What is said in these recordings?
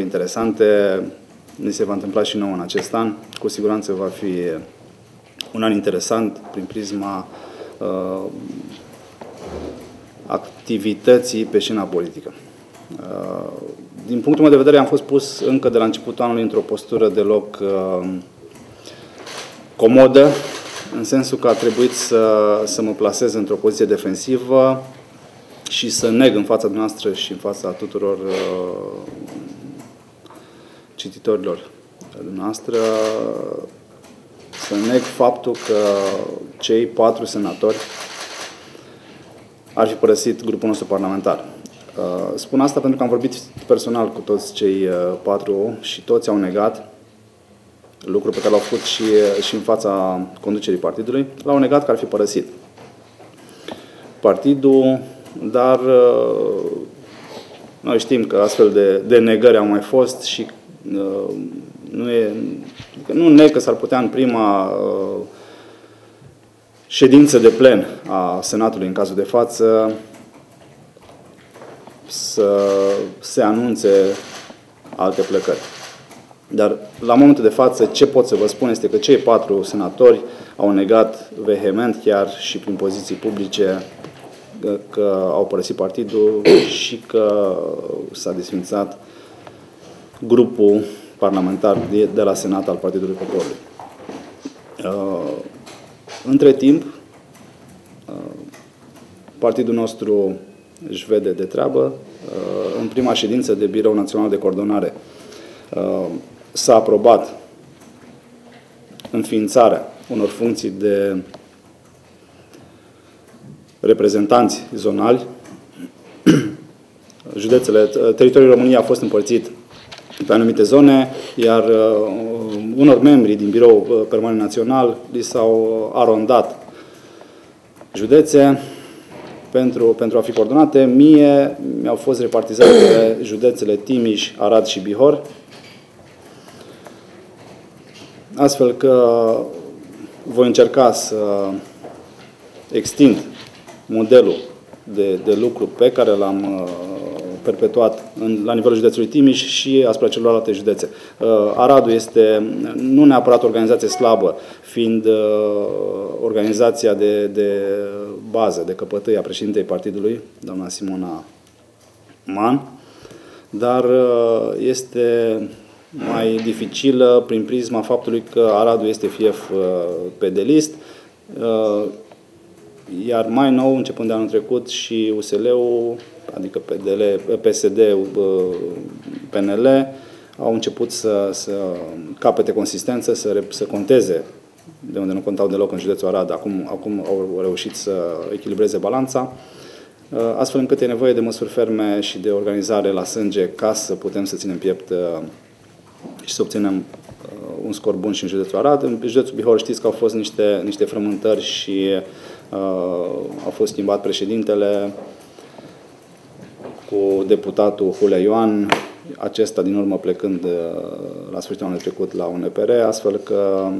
interesante. Ni se va întâmpla și nou în acest an. Cu siguranță va fi un an interesant prin prisma uh, activității pe scena politică. Uh, din punctul meu de vedere, am fost pus încă de la începutul anului într-o postură deloc uh, comodă, în sensul că a trebuit să, să mă plasez într-o poziție defensivă și să neg în fața dumneavoastră și în fața tuturor uh, cititorilor dumneavoastră să neg faptul că cei patru senatori ar fi părăsit grupul nostru parlamentar. Uh, spun asta pentru că am vorbit personal cu toți cei uh, patru și toți au negat lucru pe care l-au făcut și, uh, și în fața conducerii partidului, l-au negat că ar fi părăsit partidul, dar noi știm că astfel de, de negări au mai fost și nu e, nu neg că s-ar putea în prima ședință de plen a Senatului în cazul de față să se anunțe alte plecări. Dar la momentul de față, ce pot să vă spun este că cei patru senatori au negat vehement chiar și prin poziții publice că, că au părăsit partidul și că s-a desfințat grupul parlamentar de, de la Senat al Partidului Poporului. Uh, între timp, uh, partidul nostru își vede de treabă. Uh, în prima ședință de Birou Național de Coordonare uh, s-a aprobat înființarea unor funcții de reprezentanți zonali. Județele, teritoriul României a fost împărțit pe anumite zone, iar uh, unor membri din Birou Permanent Național li s-au arondat județe pentru, pentru a fi coordonate. Mie mi-au fost repartizate județele Timiș, Arad și Bihor, astfel că voi încerca să extind modelul de, de lucru pe care l-am uh, perpetuat în, la nivelul județului Timiș și asupra celorlalte județe. Uh, Aradul este nu neapărat o organizație slabă, fiind uh, organizația de, de bază, de căpătâi a președintei partidului, doamna Simona Man, dar uh, este mai dificilă prin prisma faptului că Aradul este fief pe de list, iar mai nou, începând de anul trecut, și USL-ul adică PDL, PSD, PNL, au început să, să capete consistență, să, să conteze de unde nu contau deloc în județul Arad, acum, acum au reușit să echilibreze balanța, astfel încât e nevoie de măsuri ferme și de organizare la sânge ca să putem să ținem piept și să obținem uh, un scor bun și în județul Arad. În județul Bihor știți că au fost niște, niște frământări și uh, au fost schimbat președintele, cu deputatul Hulea Ioan, acesta din urmă plecând uh, la sfârșitul anului trecut la UNPR, astfel că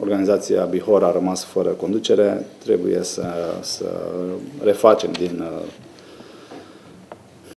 organizația Bihor a rămas fără conducere, trebuie să, să refacem din uh,